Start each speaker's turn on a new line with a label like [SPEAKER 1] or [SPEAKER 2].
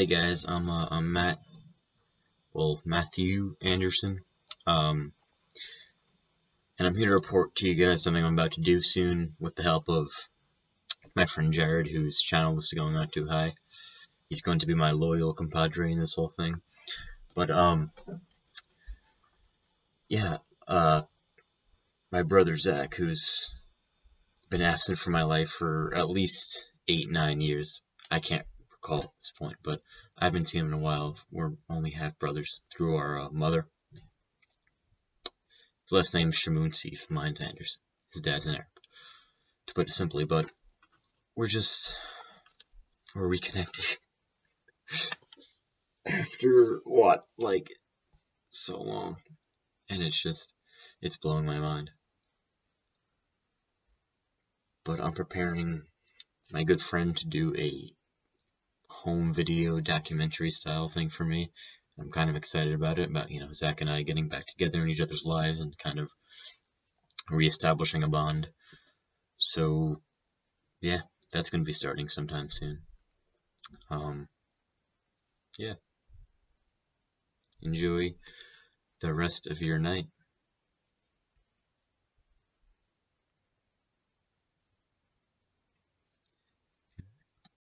[SPEAKER 1] Hey guys, I'm uh, I'm Matt. Well, Matthew Anderson. Um, and I'm here to report to you guys something I'm about to do soon with the help of my friend Jared, whose channel is going not too high. He's going to be my loyal compadre in this whole thing. But um, yeah, uh, my brother Zack, who's been absent from my life for at least eight, nine years. I can't recall at this point, but I haven't seen him in a while. We're only half brothers through our uh, mother. His last name is Shamoon mine's Anderson. His dad's an Arab, to put it simply, but we're just, we're reconnecting. After what, like, so long. And it's just, it's blowing my mind. But I'm preparing my good friend to do a home video documentary style thing for me. I'm kind of excited about it, about, you know, Zack and I getting back together in each other's lives and kind of reestablishing a bond. So, yeah, that's going to be starting sometime soon. Um, yeah. Enjoy the rest of your night.